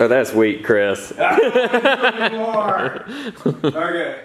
Oh, that's weak, Chris. okay.